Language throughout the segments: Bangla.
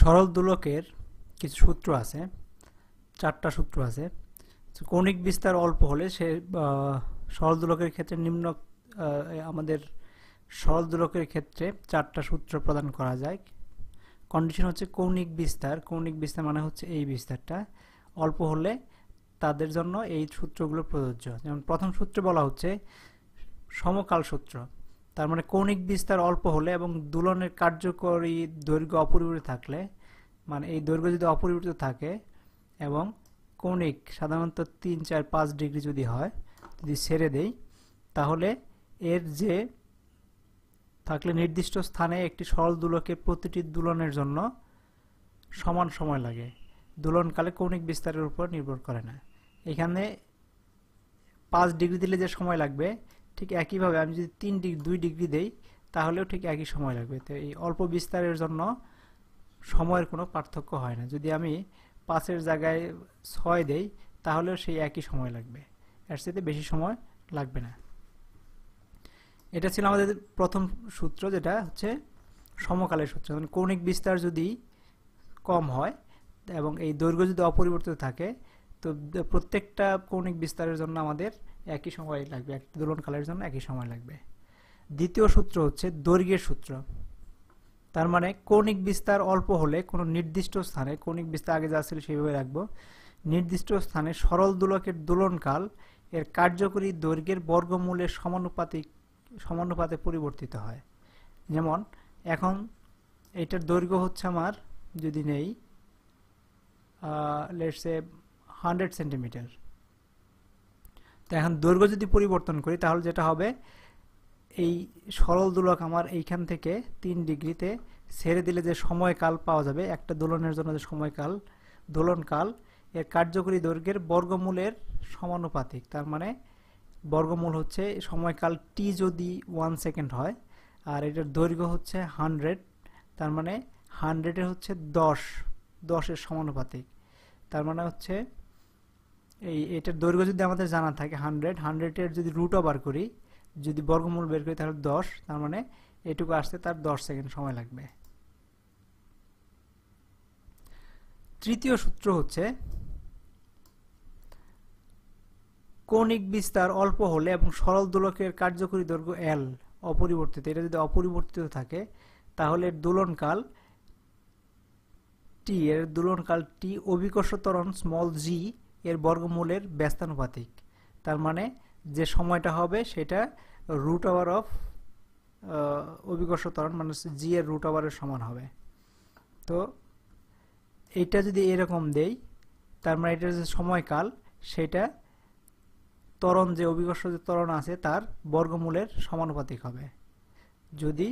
সরল দোলকের কিছু সূত্র আছে, চারটা সূত্র আছে। কৌণিক বিস্তার অল্প হলে সে সরল দোলকের ক্ষেত্রে নিম্ন আমাদের সরল দোলকের ক্ষেত্রে চারটা সূত্র প্রদান করা যায়। কন্ডিশন হচ্ছে কৌণিক বিস্তার কৌণিক বিস্তার মানে হচ্ছে এই বিস্তারটা। অল্প হলে তাদের জন্য এই সূত্রগুলো প্রযোজ্য। যেমন প্রথম সূত্রে বলা হচ্ছে সমকাল সূত্র। তার মানে কৌণিক বিস্তার অল্প হলে এবং দুলনের কার্যকরী দৈর্ঘ্য অপরিবর্তিত থাকলে মানে এই দৈর্ঘ্য যদি অপরিবর্তিত থাকে এবং কৌণিক সাধারণত তিন, চার, পাঁচ ডিগ্রি যদি হয়, যদি সেরে দেই, তাহলে এর যে থাকলে নির্দিষ্ট স্থানে একটি সরল দুলকের প্রতিটি দুলনের জন্য সমান সময় লাগে। দুলনকালে কৌণিক বিস্তারের উপর নির্ভর করে না। এখানে পাঁচ ডিগ্রি দিলে যে সময় লাগবে ঠিক একইভাবে আমি যদি তিন ডিগ্রি, দুই ডিগ্রি দেই, তাহলেও ঠিক একই সময় লাগবে। তো এই অল্প বিস্তারের জন্য সময়ের কোনো পার্থক্য হয় না। যদি আমি পাঁচের জায়গায় ছয় দেই, তাহলেও সেই একই সময় লাগবে। এর সাথে বেশি সময় লাগবে না। এটা ছিল আমাদের প্রথম সূত্র, যেটা হচ্ছে সমকালের সূত্র। মানে কৌণিক বিস্তার যদি কম হয় এবং এই দৈর্ঘ্য যদি অপরিবর্তিত থাকে, তো প্রত্যেকটা কৌণিক বিস্তারের জন্য আমাদের একই সময় লাগবে একটি দোলনকালের জন্য একই সময় লাগবে। দ্বিতীয় সূত্র হচ্ছে দৈর্ঘ্যের সূত্র। তার মানে কৌণিক বিস্তার অল্প হলে কোনো নির্দিষ্ট স্থানে, কৌণিক বিস্তার আগে যা ছিল সেইভাবে রাখব, নির্দিষ্ট স্থানে সরল দোলকের দোলনকাল এর কার্যকরী দৈর্ঘ্যের বর্গমূলের সমানুপাতিক, সমানুপাতে পরিবর্তিত হয়। যেমন, এখন এটার দৈর্ঘ্য হচ্ছে আমার যদি নেই লেটসে হান্ড্রেড সেন্টিমিটার তো এখন দৈর্ঘ্য যদি পরিবর্তন করি, তাহলে যেটা হবে, এই সরল দোলক আমার এইখান থেকে তিন ডিগ্রিতে ছেড়ে দিলে যে সময়কাল পাওয়া যাবে, একটা দোলনের জন্য যে সময়কাল, দোলনকাল, এর কার্যকরী দৈর্ঘ্যের বর্গমূলের সমানুপাতিক। তার মানে বর্গমূল হচ্ছে সময়কাল টি যদি ওয়ান সেকেন্ড হয়, আর এটার দৈর্ঘ্য হচ্ছে হান্ড্রেড তার মানে হান্ড্রেডের হচ্ছে দশ, দশের সমানুপাতিক। তার মানে হচ্ছে এই, এটার দৈর্ঘ্য যদি আমাদের জানা থাকে হান্ড্রেড হান্ড্রেডের যদি রুট ওভার করি, যদি বর্গমূল বের করি, তাহলে দশ, তার মানে এটুকু আসতে তার দশ সেকেন্ড সময় লাগবে। তৃতীয় সূত্র হচ্ছে, কৌণিক বিস্তার অল্প হলে এবং সরল দোলকের কার্যকরী দৈর্ঘ্য এল অপরিবর্তিত, এটা যদি অপরিবর্তিত থাকে, তাহলে দোলনকাল টি এর দোলনকাল টি অভিকর্ষ ত্বরণ স্মল জি এর বর্গমূলের ব্যস্তানুপাতিক। তার মানে যে সময়টা হবে সেটা রুট ওভার অফ অভিকর্ষ ত্বরণ মানে জি এর রুট ওভারের সমান হবে। তো এইটা যদি এরকম দেই, তার মানে এটার যে সময়কাল, সেটা ত্বরণ, যে অভিকর্ষ যে ত্বরণ আছে, তার বর্গমূলের সমানুপাতিক হবে। যদি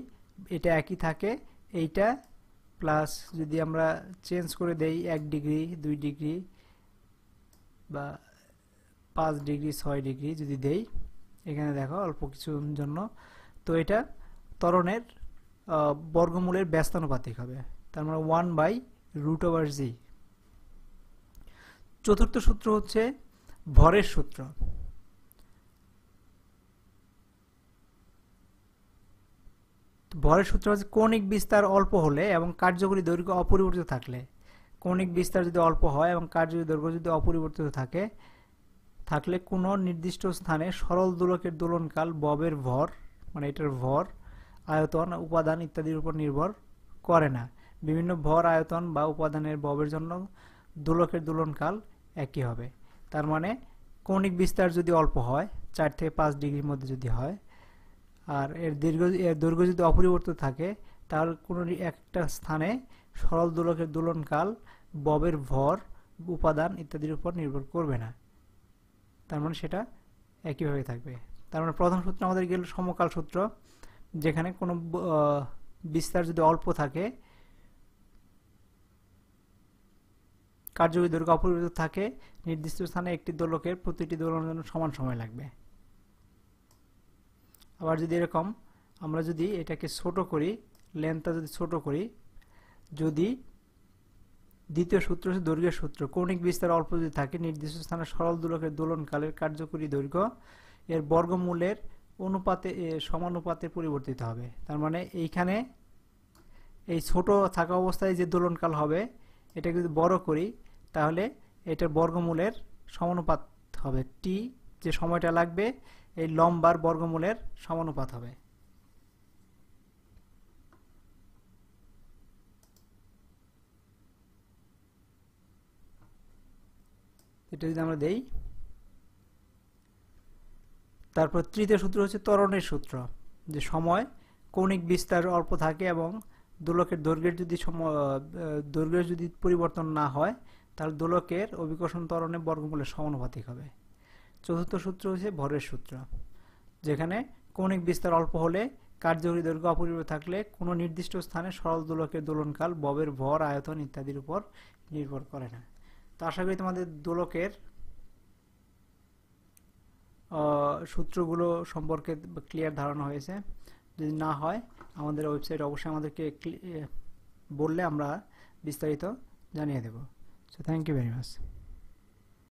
এটা একই থাকে, এইটা প্লাস যদি আমরা চেঞ্জ করে দেই এক ডিগ্রি দুই ডিগ্রি বা পাঁচ ডিগ্রি, ছয় ডিগ্রি যদি দেই, এখানে দেখো অল্প কিছুর জন্য, তো এটা ত্বরণের বর্গমূলের ব্যস্তানুপাতিক হবে। তার মানে one by root over G চতুর্থ সূত্র হচ্ছে ভরের সূত্র। ভরের সূত্র হচ্ছে কৌণিক বিস্তার অল্প হলে এবং কার্যকরী দৈর্ঘ্য অপরিবর্তিত থাকলে। কৌণিক বিস্তার যদি অল্প হয় এবং কার্যকরী দৈর্ঘ্য যদি অপরিবর্তিত থাকে, থাকলে কোনো নির্দিষ্ট স্থানে সরল দোলকের দোলনকাল, ববের ভর মানে এটার ভর, আয়তন, উপাদান ইত্যাদির উপর নির্ভর করে না। বিভিন্ন ভর, আয়তন বা উপাদানের ববের জন্য দোলকের দোলনকাল একই হবে। তার মানে কৌণিক বিস্তার যদি অল্প হয়, চার থেকে পাঁচ ডিগ্রির মধ্যে যদি হয়, আর এর দীর্ঘ, এর দৈর্ঘ্য যদি অপরিবর্তিত থাকে, তাহলে কোনো একটা স্থানে সরল দোলকের দোলনকাল, ববের ভর, উপাদান ইত্যাদির উপর নির্ভর করবে না। তার মানে সেটা একইভাবে থাকবে। তার মানে প্রথম সূত্র আমাদের গেল সমকাল সূত্র, যেখানে কোনো বিস্তার যদি অল্প থাকে কার্যকরী দৈর্ঘ্য অপরিবর্তিত থাকে, নির্দিষ্ট স্থানে একটি দোলকের প্রতিটি দোলনের জন্য সমান সময় লাগবে। আবার যদি এরকম, আমরা যদি এটাকে ছোট করি লেন্থটা যদি ছোট করি যদি দ্বিতীয় সূত্র হচ্ছে দৈর্ঘ্যের সূত্র। কৌণিক বিস্তার অল্প যদি থাকে, নির্দিষ্ট স্থানে সরল দোলকের দোলনকালের কার্যকরী দৈর্ঘ্য এর বর্গমূলের অনুপাতে সমানুপাতে পরিবর্তিত হবে। তার মানে এইখানে এই ছোট থাকা অবস্থায় যে দোলনকাল হবে, এটা যদি বড় করি, তাহলে এটার বর্গমূলের সমানুপাত হবে। টি যে সময়টা লাগবে, এই লম্বার বর্গমূলের সমানুপাত হবে। এটা যদি আমরা দেই, তারপর তৃতীয় সূত্র হচ্ছে ত্বরণের সূত্র, যে সময় কৌণিক বিস্তার অল্প থাকে এবং দোলকের দৈর্ঘ্যের যদি দৈর্ঘ্যের যদি পরিবর্তন না হয়, তাহলে দোলকের অভিকর্ষণ ত্বরণের বর্গমূলের সমানুপাতিক হবে। চতুর্থ সূত্র হচ্ছে ভরের সূত্র, যেখানে কৌণিক বিস্তার অল্প হলে কার্যকরী দৈর্ঘ্য অপরিবর্তিত থাকলে কোনো নির্দিষ্ট স্থানে সরল দোলকের দোলনকাল, ববের ভর, আয়তন ইত্যাদির উপর নির্ভর করে না। তো আশা করি তোমাদের দোলকের সূত্রগুলো সম্পর্কে ক্লিয়ার ধারণা হয়েছে। যদি না হয়, আমাদের ওয়েবসাইট অবশ্যই আমাদেরকে বললে আমরা বিস্তারিত জানিয়ে দেব। So thank you very much